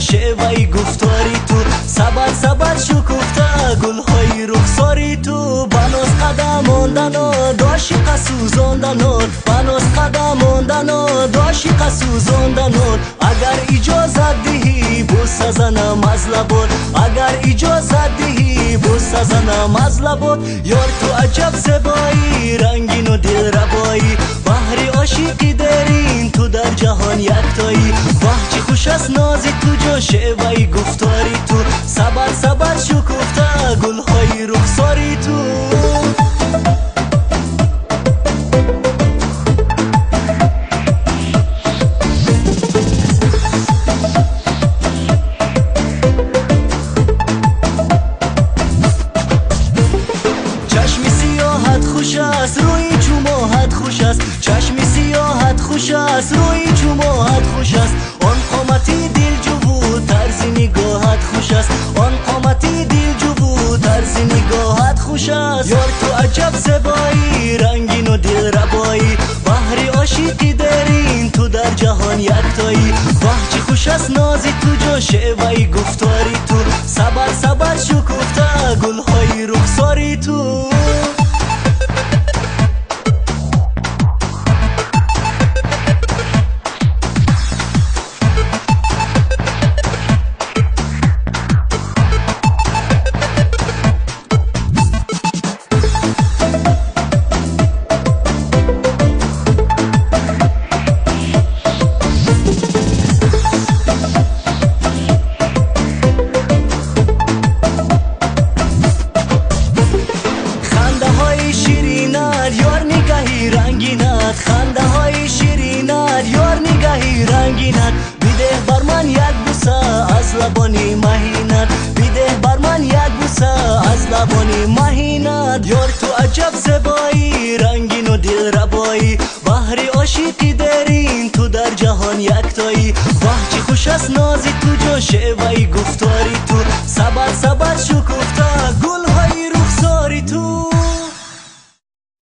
شیوه گفتاری تو. سبر سبر شکفته گلهای رخساری تو. بناس قدم آندن داشی قسوزاندن بناس قدم آندن داشی قسوزاندن اگر اجازت دهی بسازنم از لبات. اگر اجازت دهی بسازنم از لبات. یار تو عجب زبایی رنگین و دل ربایی بحری عاشقی دارین تو در جهان چی خوش است نازی تو جا شعوی گفتاری تو. سبر سبر شکفته گلهای رخساری تو. خوش است روی چوماحت خوش است. چشمی سیاحت خوش است روی چوماحت خوش است است نازی تو جا شعوی گفتاری تو. سبر سبر شکفته گلهای رخساری تو. رنگینت بیده بر من یک بوسه از لبانی مهینت بیده بر من یک بوسه از لبانی مهینت یار تو عجب زبایی رنگین و دل ربایی. بحری عاشقی دارین تو در جهان یکتایی. واه چی خوش است نازی تو جا شعوی گفتاری تو. سبر سبر شکفته